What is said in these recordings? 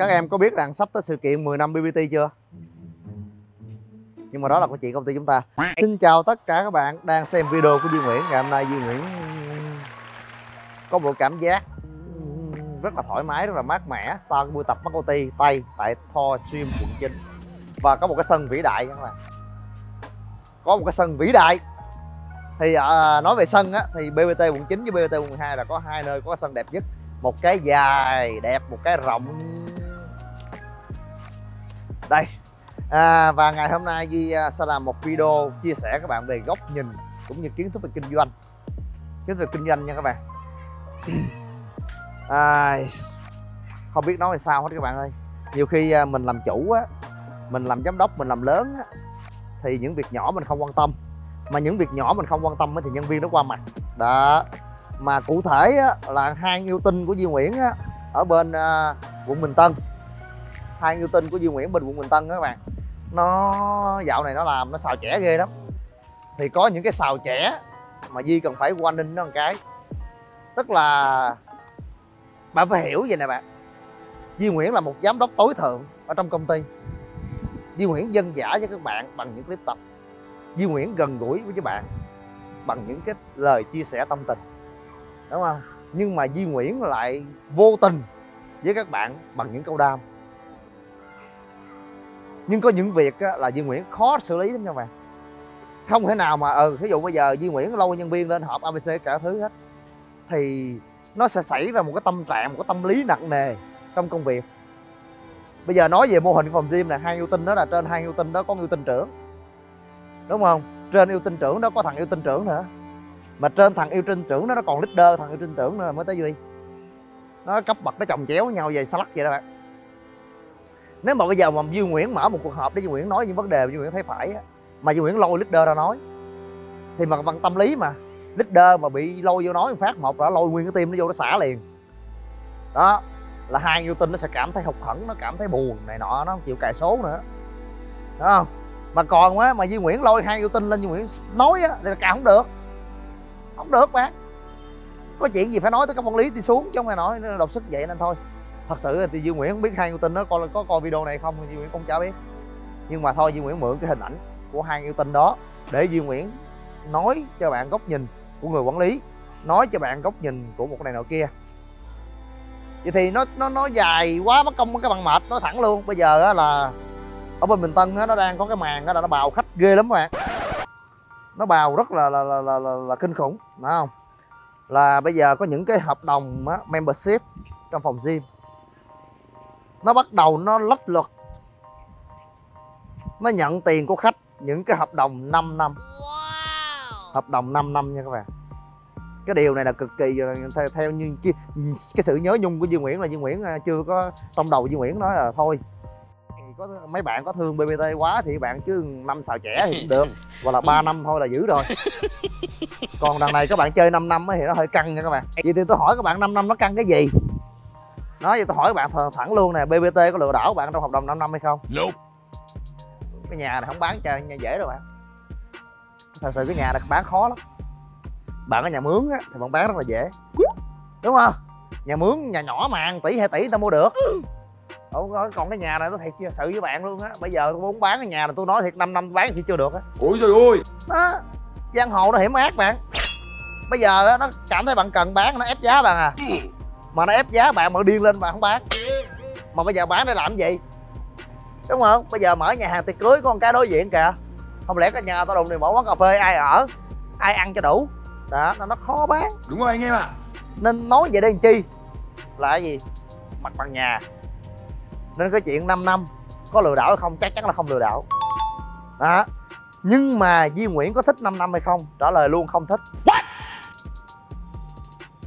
các em có biết rằng sắp tới sự kiện 10 năm BBT chưa? Nhưng mà đó là câu chuyện công ty chúng ta. Xin chào tất cả các bạn đang xem video của Duy Nguyễn. Ngày hôm nay Duy Nguyễn có một cảm giác rất là thoải mái rất là mát mẻ sau cái buổi tập bắt ti tay tại Thor Gym quận 9 và có một cái sân vĩ đại các bạn. Có một cái sân vĩ đại. Thì à, nói về sân á thì BBT quận 9 với BBT quận 12 là có hai nơi có sân đẹp nhất. Một cái dài đẹp một cái rộng đây. À, và ngày hôm nay Duy à, sẽ làm một video chia sẻ các bạn về góc nhìn cũng như kiến thức về kinh doanh. Kiến thức về kinh doanh nha các bạn. À, không biết nói sao hết các bạn ơi. Nhiều khi à, mình làm chủ á mình làm giám đốc mình làm lớn á thì những việc nhỏ mình không quan tâm. Mà những việc nhỏ mình không quan tâm thì nhân viên nó qua mặt. Đó. Mà cụ thể á, là hai yêu tinh của Duy Nguyễn á, ở bên à, quận Bình Tân hai như tin của Duy Nguyễn bên quận Bình Tân đó các bạn. Nó, dạo này nó làm nó xào trẻ ghê lắm. Thì có những cái xào trẻ mà Duy cần phải quan ninh nó một cái. Tức là bạn phải hiểu vậy nè bạn. Duy Nguyễn là một giám đốc tối thượng ở trong công ty. Duy Nguyễn dân giả với các bạn bằng những clip tập. Duy Nguyễn gần gũi với các bạn bằng những cái lời chia sẻ tâm tình. Đúng không? Nhưng mà Duy Nguyễn lại vô tình với các bạn bằng những câu đam nhưng có những việc á, là Duy Nguyễn khó xử lý lắm nha bạn không thể nào mà ừ ví dụ bây giờ Duy Nguyễn lâu nhân viên lên họp ABC cả thứ hết thì nó sẽ xảy ra một cái tâm trạng một cái tâm lý nặng nề trong công việc. Bây giờ nói về mô hình phòng gym này hai yêu tinh đó là trên hai yêu tinh đó có yêu tinh trưởng đúng không? Trên yêu tinh trưởng đó có thằng yêu tinh trưởng nữa. Mà trên thằng yêu tinh trưởng đó nó còn leader thằng yêu tinh trưởng nữa mới tới duy. Nó cấp bậc nó chồng chéo nhau về salad vậy đó bạn nếu mà bây giờ mà Duy Nguyễn mở một cuộc họp để Duy Nguyễn nói những vấn đề Duy Nguyễn thấy phải á, mà Duy Nguyễn lôi leader ra nói thì mà bằng tâm lý mà leader mà bị lôi vô nói một phát một là lôi nguyên cái tim nó vô nó xả liền. Đó là hai yêu tinh nó sẽ cảm thấy hụt hẫng nó cảm thấy buồn này nọ nó không chịu cài số nữa. Đúng không? Mà còn á mà Duy Nguyễn lôi hai yêu tinh lên Duy Nguyễn nói á thì cài không được. Không được bạn có chuyện gì phải nói tới các quản lý đi xuống chứ không phải nói đột sức vậy nên thôi thật sự thì Duy Nguyễn không biết hai yêu tinh đó coi có coi video này không dương Duy Nguyễn cũng chả biết. Nhưng mà thôi Duy Nguyễn mượn cái hình ảnh của hai yêu tinh đó để Duy Nguyễn nói cho bạn góc nhìn của người quản lý nói cho bạn góc nhìn của một này nọ kia. Vậy thì nó nó nó dài quá mất công cái bằng mệt nói thẳng luôn. Bây giờ á là ở bên Bình Tân á nó đang có cái màn á là nó bào khách ghê lắm các bạn. Nó bào rất là là, là, là, là, là kinh khủng phải không? Là bây giờ có những cái hợp đồng á, membership trong phòng gym nó bắt đầu nó lách luật. Nó nhận tiền của khách những cái hợp đồng 5 năm. Hợp đồng 5 năm nha các bạn. Cái điều này là cực kỳ theo, theo như cái sự nhớ nhung của Duy Nguyễn là Duy Nguyễn à, chưa có trong đầu Duy Nguyễn nói là thôi. Có mấy bạn có thương BBT quá thì bạn chứ năm xào trẻ thì cũng được. Hoặc là 3 năm thôi là giữ rồi. Còn đằng này các bạn chơi 5 năm thì nó hơi căng nha các bạn. Vậy thì tôi hỏi các bạn 5 năm nó căng cái gì nói vậy tôi hỏi bạn thẳng luôn nè BBT có lừa đảo bạn trong hợp đồng 5 năm hay không? Nope. cái nhà này không bán cho nhà dễ đâu bạn. Thật sự cái nhà này bán khó lắm. Bạn ở nhà mướn á, thì bạn bán rất là dễ. Đúng không? Nhà mướn nhà nhỏ mà tỷ hai tỷ ta mua được. Ủa, còn cái nhà này tôi thiệt sự với bạn luôn á. Bây giờ tôi muốn bán cái nhà này tôi nói thiệt 5 năm bán thì chưa được á. Ôi trời ơi. Đó giang hồ nó hiểm ác bạn. Bây giờ á, nó cảm thấy bạn cần bán nó ép giá bạn à mà nó ép giá bạn mà điên lên mà không bán. Mà bây giờ bán để làm gì? Đúng không? Bây giờ mở nhà hàng tiệc cưới có con cái đối diện kìa. Không lẽ cái nhà tao đụng thì mở quán cà phê ai ở? Ai ăn cho đủ? Đó nó, nó khó bán. Đúng rồi anh em ạ. À. nên nói vậy đây làm chi? Là cái gì? Mặt bằng nhà. Nên cái chuyện 5 năm có lừa đảo hay không chắc chắn là không lừa đảo. Đó. Nhưng mà Duy Nguyễn có thích 5 năm hay không? Trả lời luôn không thích. What?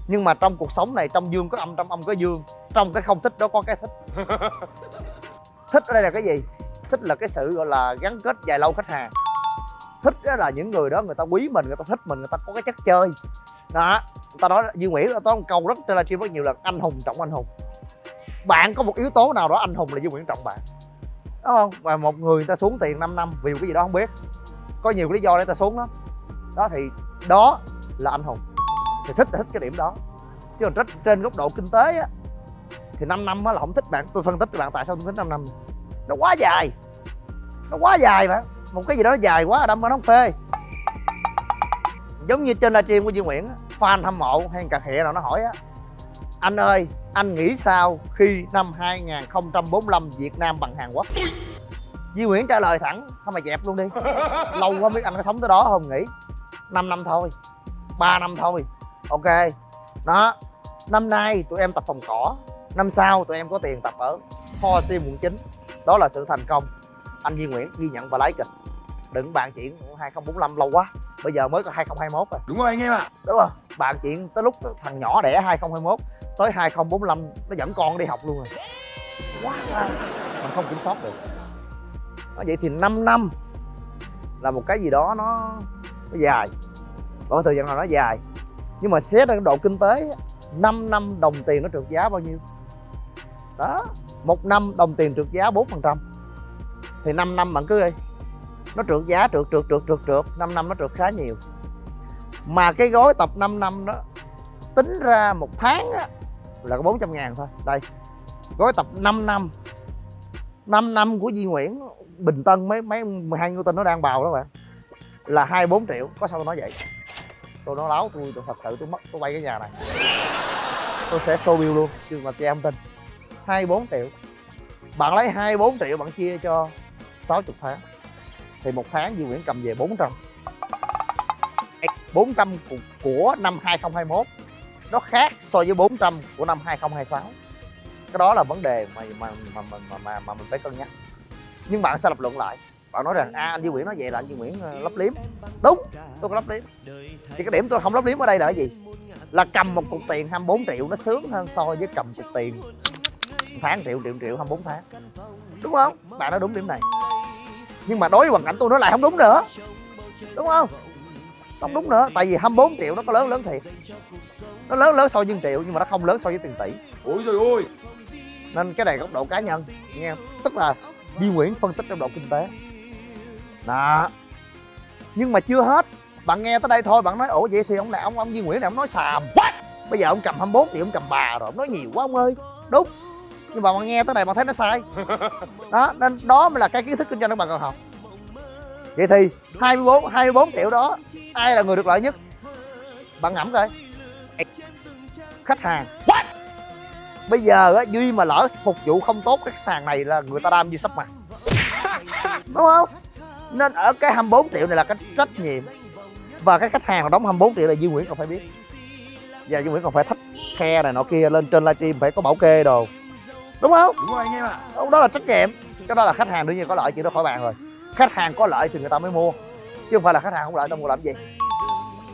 Nhưng mà trong cuộc sống này trong dương có âm trong âm có dương. Trong cái không thích đó có cái thích. Thích ở đây là cái gì? Thích là cái sự gọi là gắn kết dài lâu khách hàng. Thích đó là những người đó người ta quý mình người ta thích mình người ta có cái chất chơi. Đó người ta nói duy nguyễn có một câu rất trên livestream rất nhiều lần anh hùng trọng anh hùng. Bạn có một yếu tố nào đó anh hùng là duy nguyễn trọng bạn? Đúng không? Và một người người ta xuống tiền 5 năm vì một cái gì đó không biết. Có nhiều lý do để ta xuống đó. Đó thì đó là anh hùng thì thích thì thích cái điểm đó. Chứ còn trên góc độ kinh tế á, thì 5 năm á là không thích bạn. Tôi phân tích cho bạn tại sao tôi thích 5 năm. Nó quá dài. Nó quá dài bạn một cái gì đó nó dài quá, đâm vào nó phê. Giống như trên livestream của Duy Nguyễn fan hâm mộ hay cà khịa nào nó hỏi á, anh ơi, anh nghĩ sao khi năm 2045 Việt Nam bằng Hàn Quốc? Duy Nguyễn trả lời thẳng, thôi mà dẹp luôn đi. Lâu quá biết anh có sống tới đó không nghĩ 5 năm thôi. 3 năm thôi ok. Đó. Năm nay tụi em tập phòng cỏ. Năm sau tụi em có tiền tập ở sim quận 9 đó là sự thành công. Anh Duy Nguyễn ghi nhận và lấy kịch đừng bàn chuyện 2045 lâu quá. Bây giờ mới có 2021 rồi. Đúng rồi anh em ạ. Đúng không bàn chuyện tới lúc thằng nhỏ đẻ 2021 tới 2045 nó dẫn con đi học luôn rồi. Quá sao mình không kiểm soát được. Đó, vậy thì 5 năm là một cái gì đó nó, nó dài. Có thời gian nào nó dài nhưng mà xét ra độ kinh tế 5 năm đồng tiền nó trượt giá bao nhiêu? Đó một năm đồng tiền trượt giá 4 phần trăm. Thì 5 năm bạn cứ đi. Nó trượt giá trượt trượt trượt trượt trượt. 5 năm nó trượt khá nhiều. Mà cái gói tập 5 năm đó tính ra một tháng á, là có 400 ngàn thôi. Đây gói tập 5 năm. 5 năm của Duy Nguyễn Bình Tân mấy mấy 12 tên nó đang bào đó bạn. Là 24 triệu có sao tôi nói vậy? Tôi nói láo tôi, tôi thật sự tôi mất tôi quay cái nhà này. Tôi sẽ show bill luôn chứ mà chị em tin. 24 triệu. Bạn lấy 24 triệu bạn chia cho 60 tháng. Thì một tháng Duy Nguyễn cầm về 400 400 của, của năm 2021 nó khác so với 400 của năm 2026 cái đó là vấn đề mà mà mà mà, mà, mà mình phải cân nhắc. Nhưng bạn sẽ lập luận lại bạn nói rằng à anh Duy Nguyễn nói vậy là anh Duy Nguyễn uh, lấp liếm. Đúng tôi có lấp liếm. Thì cái điểm tôi không lấp liếm ở đây là cái gì? Là cầm một cục tiền 24 triệu nó sướng hơn so với cầm cục tiền tháng triệu triệu triệu 24 tháng. Đúng không? Bạn nói đúng điểm này. Nhưng mà đối với hoàn cảnh tôi nó lại không đúng nữa. Đúng không? Không đúng nữa tại vì 24 triệu nó có lớn lớn thiệt. Nó lớn lớn so với triệu nhưng mà nó không lớn so với tiền tỷ. Ôi rồi ôi nên cái này góc độ cá nhân nghe. Tức là Di Nguyễn phân tích trong độ kinh tế đó. Nhưng mà chưa hết. Bạn nghe tới đây thôi bạn nói ủa vậy thì ông này ông ông Di Nguyễn này ông nói xàm. What? bây giờ ông cầm 24 triệu ông cầm bà rồi ông nói nhiều quá ông ơi. Đúng. Nhưng mà bạn nghe tới này bạn thấy nó sai. Đó nên đó mới là cái kiến thức kinh doanh của bạn cần học. Vậy thì 24 24 triệu đó ai là người được lợi nhất? Bạn ngẫm coi. Khách hàng. What? bây giờ á duy mà lỡ phục vụ không tốt cái khách hàng này là người ta đam duy sắp mặt. Đúng không nên ở cái 24 triệu này là cái trách nhiệm. Và cái khách hàng mà đóng 24 triệu là Duy Nguyễn còn phải biết. Và Duy Nguyễn còn phải thách khe này nọ kia lên trên livestream phải có bảo kê đồ. Đúng không? Đúng rồi anh em ạ. Đó là trách nhiệm. Cái đó là khách hàng đương nhiên có lợi chuyện đó khỏi bàn rồi. Khách hàng có lợi thì người ta mới mua. Chứ không phải là khách hàng không lợi tao mua làm gì?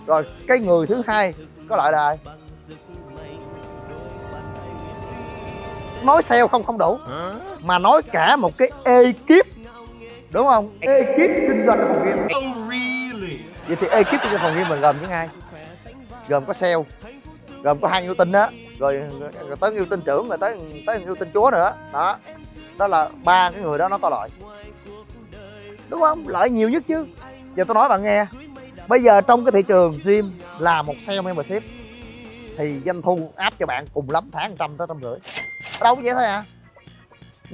Rồi cái người thứ hai có lợi là ai? Nói sale không không đủ. Mà nói cả một cái ekip đúng không? Ekip kinh doanh phòng game oh really? Vậy thì ekip kinh doanh phòng game mình gồm những ai? Gồm có sale gồm có hai yêu tinh đó rồi, rồi tới yêu tinh trưởng rồi tới tới yêu tinh chúa nữa. Đó đó là ba cái người đó nó có lợi. Đúng không? Lợi nhiều nhất chứ. Giờ tôi nói bạn nghe bây giờ trong cái thị trường gym là một sale membership thì doanh thu áp cho bạn cùng lắm tháng trăm tới trăm rưỡi. Đâu có vậy thôi à.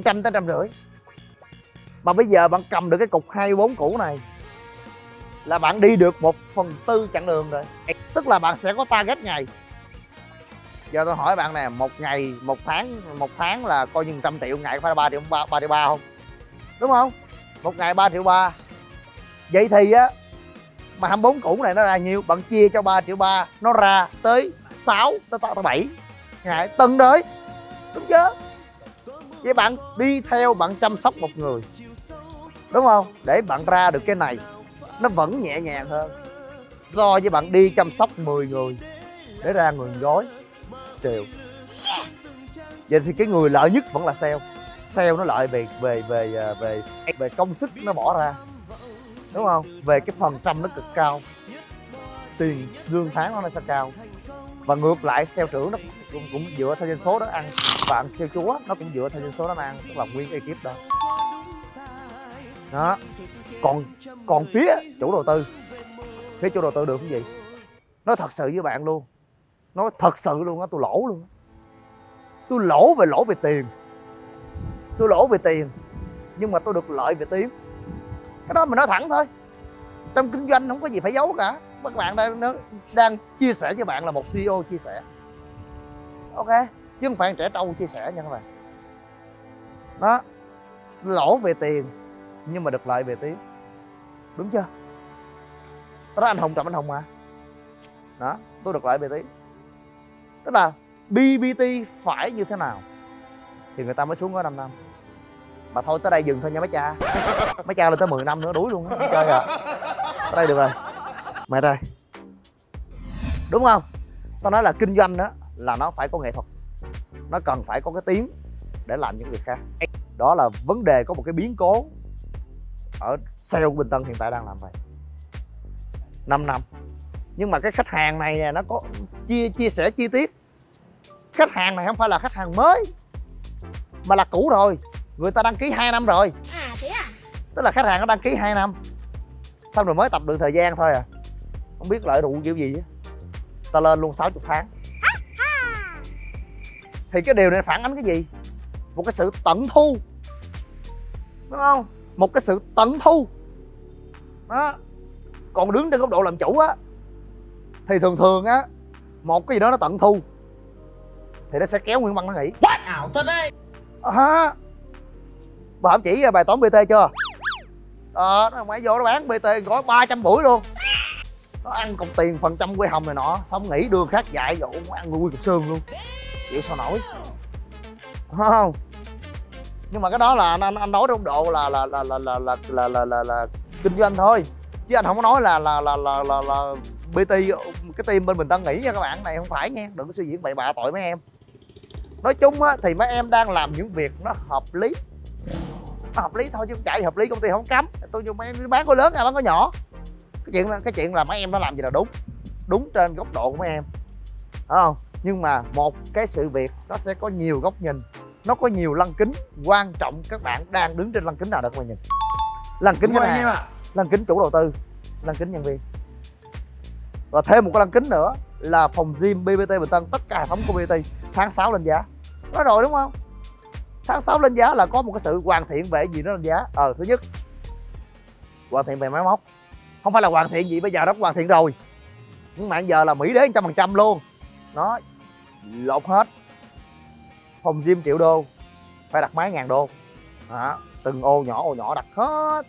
Trăm tới trăm rưỡi mà bây giờ bạn cầm được cái cục 24 cũ này là bạn đi được 1 phần tư chặng đường rồi. Tức là bạn sẽ có target ngày. Giờ tôi hỏi bạn nè một ngày một tháng một tháng là coi như trăm triệu ngày phải là ba triệu ba ba triệu ba không? Đúng không? Một ngày 3 triệu ba. Vậy thì á mà 24 cũ này nó ra nhiêu? Bạn chia cho 3 triệu ba nó ra tới 6 tới, tới 7 ngày tuần đấy đúng chưa? Vậy bạn đi theo bạn chăm sóc một người đúng không? Để bạn ra được cái này nó vẫn nhẹ nhàng hơn. So với bạn đi chăm sóc 10 người để ra người gói triệu vậy thì cái người lợi nhất vẫn là sale. Sale nó lợi về về về à, về về công sức nó bỏ ra. Đúng không? Về cái phần trăm nó cực cao. Tiền lương tháng nó sẽ cao. Và ngược lại sale trưởng nó cũng, cũng dựa theo doanh số đó ăn. Và ăn sale chúa nó cũng dựa theo doanh số đó ăn. Tức là nguyên ekip đó đó. Còn còn phía chủ đầu tư. Phía chủ đầu tư được cái gì? Nó thật sự với bạn luôn. Nó thật sự luôn á, tôi lỗ luôn tôi lỗ về lỗ về tiền. Tôi lỗ về tiền, nhưng mà tôi được lợi về tiếng cái đó mình nói thẳng thôi. Trong kinh doanh không có gì phải giấu cả. Các bạn đang nó đang chia sẻ với bạn là một CEO chia sẻ. Ok, chứ không phải trẻ trâu chia sẻ nha các bạn. Đó. Lỗ về tiền nhưng mà được lợi về tiếng. Đúng chưa? Đó anh hùng trọng anh hùng mà. Đó, tôi được lợi về tiếng. Tức là BBT phải như thế nào thì người ta mới xuống có 5 năm. Mà thôi, tới đây dừng thôi nha mấy cha. Mấy cha lên tới 10 năm nữa đuổi luôn á. Chơi à. Tới đây được rồi. Mày đây. Đúng không? Tao nói là kinh doanh đó, là nó phải có nghệ thuật. Nó cần phải có cái tiếng để làm những việc khác. Đó là vấn đề có một cái biến cố ở sale Bình Tân hiện tại đang làm vậy. 5 năm. Nhưng mà cái khách hàng này nè nó có chia chia sẻ chi tiết. Khách hàng này không phải là khách hàng mới mà là cũ rồi. Người ta đăng ký 2 năm rồi. À thế à? tức là khách hàng nó đăng ký 2 năm. Xong rồi mới tập được thời gian thôi à. Không biết lợi dụng kiểu gì á. Ta lên luôn 60 tháng. Thì cái điều này phản ánh cái gì? Một cái sự tận thu. Đúng không một cái sự tận thu. Đó. Còn đứng trên góc độ làm chủ á thì thường thường á một cái gì đó nó tận thu thì nó sẽ kéo nguyên văn nó nghỉ. Ảo thật đấy. À, bà không chỉ bài toán bt chưa? Ờ nó mày vô nó bán bt gói 300 buổi luôn. Nó ăn cọc tiền phần trăm quay hồng này nọ xong nghỉ đường khác dạy rồi ăn nguyên cục xương luôn. Chịu sao nổi. Không nhưng mà cái đó là anh anh, anh nói trong độ là là là là là là là là, là, là kinh doanh thôi chứ anh không có nói là là là là là, là bt cái team bên mình tân nghĩ nha các bạn này không phải nha đừng có suy diễn bậy bạ tội mấy em nói chung á thì mấy em đang làm những việc nó hợp lý nó hợp lý thôi chứ không chạy hợp lý công ty không cấm tôi dùng mấy em bán có lớn à bán có nhỏ cái chuyện cái chuyện là mấy em nó làm gì là đúng đúng trên góc độ của mấy em Đúng không nhưng mà một cái sự việc nó sẽ có nhiều góc nhìn nó có nhiều lăng kính quan trọng các bạn đang đứng trên lăng kính nào để các bạn nhìn. Lăng kính khách hàng ạ. Lăng kính chủ đầu tư lăng kính nhân viên. Và thêm một cái lăng kính nữa là phòng gym BBT Bình Tân tất cả hệ thống của BBT tháng 6 lên giá. Nói rồi đúng không? Tháng 6 lên giá là có một cái sự hoàn thiện về gì nó lên giá. Ờ thứ nhất hoàn thiện về máy móc. Không phải là hoàn thiện gì bây giờ nó hoàn thiện rồi. Nhưng mà giờ là mỹ đế trăm phần trăm luôn. Nó lột hết phòng gym triệu đô phải đặt máy ngàn đô. Đó từng ô nhỏ ô nhỏ đặt hết.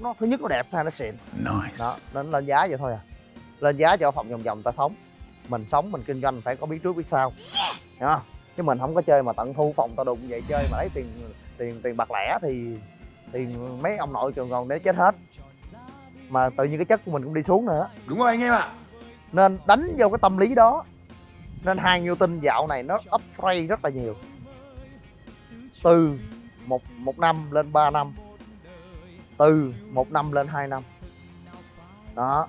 Nó thứ nhất nó đẹp hai nó xịn. Nice. Đó nên lên giá vậy thôi à. Lên giá cho phòng vòng vòng ta sống. Mình sống mình kinh doanh phải có biết trước biết sau. Không chứ mình không có chơi mà tận thu phòng tao đụng vậy chơi mà lấy tiền tiền tiền bạc lẻ thì tiền mấy ông nội trường còn để chết hết. Mà tự nhiên cái chất của mình cũng đi xuống nữa. Đúng rồi anh em ạ. Nên đánh vô cái tâm lý đó nên hai Newton dạo này nó upgrade rất là nhiều. Từ một một năm lên 3 năm. Từ một năm lên 2 năm. Đó.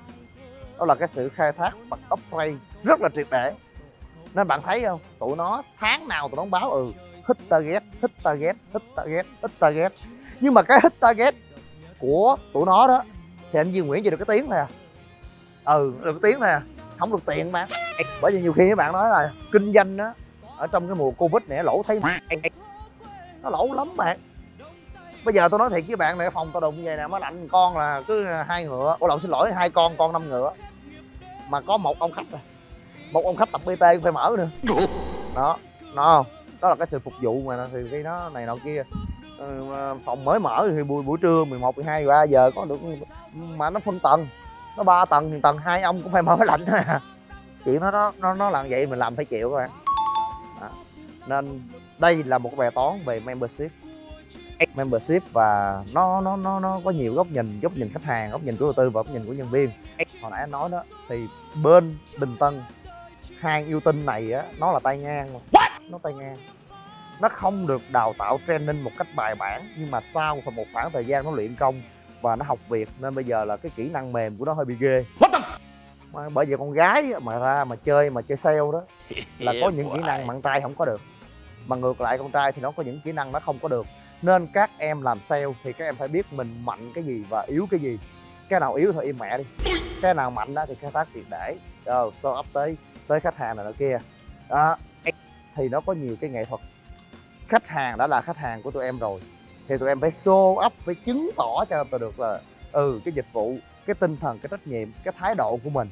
Đó là cái sự khai thác bằng upgrade rất là triệt để. Nên bạn thấy không? Tụi nó tháng nào tụi nó báo ừ hit target hit target hit target hit target. Nhưng mà cái hit target của tụi nó đó, thì anh Duy Nguyễn chỉ được cái tiếng thôi à. Ừ được cái tiếng thôi à. Không được tiền mà bởi vì nhiều khi các bạn nói là kinh doanh á ở trong cái mùa covid này lỗ thấy nó lỗ lắm bạn. Bây giờ tôi nói thiệt với bạn này phòng tao đụng vậy nè mới lạnh con là cứ hai ngựa. Ủa lộn xin lỗi hai con con năm ngựa. Mà có một ông khách rồi một ông khách tập bt cũng phải mở nữa đó nó không? Đó là cái sự phục vụ mà thì khi nó này nọ kia. Ừ, phòng mới mở thì buổi buổi trưa 11, 12, 13 giờ có được mà nó phân tầng. Nó ba tầng thì tầng hai ông cũng phải mở lạnh. à chuyện nó nó nó nó làm vậy mình làm phải chịu các bạn. Đó. nên đây là một bài toán về membership. Membership và nó nó nó nó có nhiều góc nhìn góc nhìn khách hàng góc nhìn của đầu tư và góc nhìn của nhân viên. Hồi nãy anh nói đó thì bên bình tân hai yêu tinh này á nó là tay ngang mà. nó tay ngang. Nó không được đào tạo training một cách bài bản nhưng mà sau một khoảng thời gian nó luyện công và nó học việc nên bây giờ là cái kỹ năng mềm của nó hơi bị ghê mà bởi vì con gái mà ra mà chơi mà chơi sale đó là có những kỹ năng con trai không có được. Mà ngược lại con trai thì nó có những kỹ năng nó không có được. Nên các em làm sale thì các em phải biết mình mạnh cái gì và yếu cái gì. Cái nào yếu thôi im mẹ đi. Cái nào mạnh đó thì khai thác triệt để. Rồi show up tới tới khách hàng này nọ kia. Đó thì nó có nhiều cái nghệ thuật. Khách hàng đã là khách hàng của tụi em rồi thì tụi em phải show up phải chứng tỏ cho tụi được là ừ cái dịch vụ cái tinh thần cái trách nhiệm cái thái độ của mình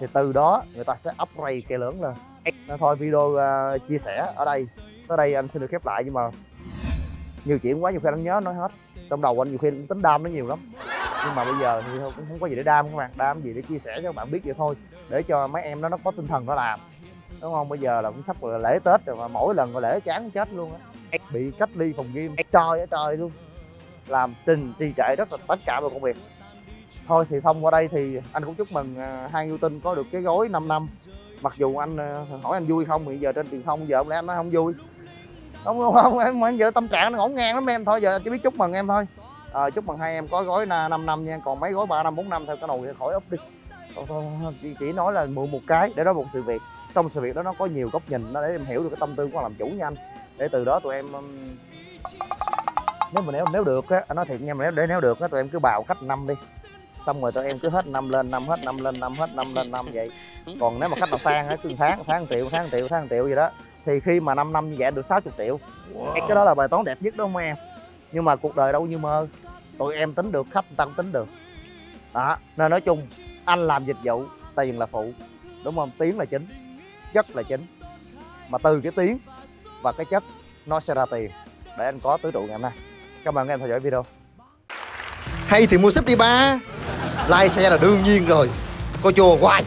thì từ đó người ta sẽ upgrade cây lớn lên. Thôi video uh, chia sẻ ở đây. Tới đây anh xin được khép lại nhưng mà nhiều chuyện quá nhiều khi anh nhớ nói hết. Trong đầu anh nhiều khi tính đam nó nhiều lắm. Nhưng mà bây giờ thì không, cũng không có gì để đam các bạn. Đam gì để chia sẻ cho các bạn biết vậy thôi. Để cho mấy em đó nó có tinh thần nó làm. Đúng không? Bây giờ là cũng sắp là lễ tết rồi mà mỗi lần mà lễ chán chết luôn á. Bị cách ly phòng game trời ơi trời luôn. Làm trình trì trệ rất là tất cả mọi công việc thôi thì thông qua đây thì anh cũng chúc mừng à, hai hai tinh có được cái gói 5 năm. Mặc dù anh à, hỏi anh vui không thì giờ trên truyền thông giờ ông lẽ em nói không vui. Không không, không em mà giờ tâm trạng nó ngổn ngang lắm em. Thôi giờ chỉ biết chúc mừng em thôi. À, chúc mừng hai em có gói 5 năm nha. Còn mấy gói 3 năm 4 năm theo cái nồi thì khỏi úp đi. Thôi, thôi, chỉ, chỉ nói là mượn một cái để đó một sự việc. Trong sự việc đó nó có nhiều góc nhìn nó để em hiểu được cái tâm tư của làm chủ nha anh. Để từ đó tụi em um, nếu mà nếu nếu được á anh nói thiệt nha mà nếu để nếu được á tụi em cứ bào khách năm đi xong rồi tụi em cứ hết năm lên năm hết năm lên năm hết năm lên năm vậy. Còn nếu mà khách nào sang á cứ tháng tháng triệu tháng triệu tháng triệu gì đó thì khi mà 5 năm như vậy được 60 triệu wow. cái đó là bài toán đẹp nhất đúng không em? Nhưng mà cuộc đời đâu như mơ. Tụi em tính được khách tăng tính được. Đó nên nói chung anh làm dịch vụ tiền là phụ. Đúng không? Tiếng là chính chất là chính. Mà từ cái tiếng và cái chất nó sẽ ra tiền. Để anh có tứ trụ ngày hôm nay. Cảm ơn các em theo dõi video. Hay thì mua súp đi ba like xe là đương nhiên rồi. Coi chùa hoài.